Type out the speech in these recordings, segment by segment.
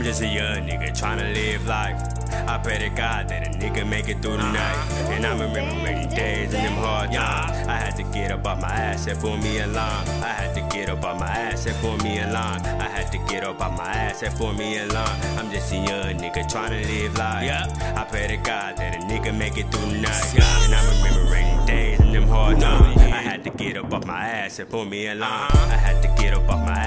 I'm just a young nigga tryna live life. I pray to God that a nigga make it through the night. And I remember rainy days and them hard times. I had to get up off my ass and pull me a line. I had to get up off my ass and pull me a line. I had to get up off my ass and pull me a line. I'm just a young nigga tryna live life. Yeah. I pray to God that a nigga make it through the night. And I remember rainy days and them hard times. I had to get up off my ass and pull me a line. I had to get up off my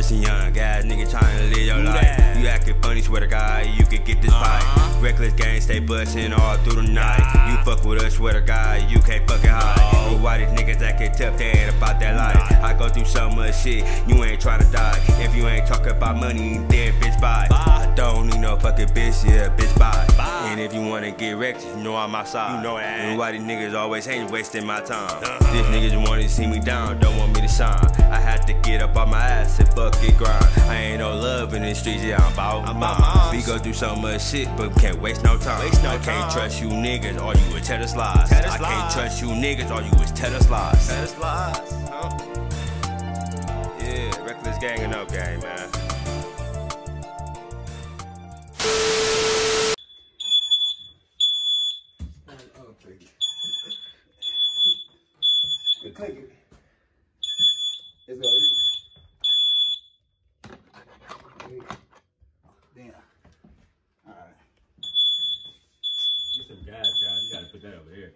just a young nigga trying to live your life. You acting funny, swear to God, you could get this fight. Reckless gang, stay bustin' all through the night. You fuck with us, swear to God, you can't fucking hide. But why these niggas acting tough, they ain't about that life. I go through so much shit, you ain't tryna die. If you ain't talking about money, then bitch bye. I don't fucking bitch, yeah, bitch bye. And if you wanna get wrecked, you know I'm outside. You know that. And why these niggas always hate wasting my time. Uh-huh. These niggas wanna see me down, don't want me to shine. I had to get up on my ass and fuck it grind. I ain't no love in the streets, yeah, I'm about I'm mine. We go through so much shit, but we can't waste no time. Waste no I can't time. trust you niggas, all you is tell us lies. Tell us I can't trust you niggas, all you is tell us lies. That's lies. Huh? Yeah, reckless gang and no gang, man. take it. You click it. It's gonna reach. Damn. Alright. Get some gas, guys. You gotta put that over here.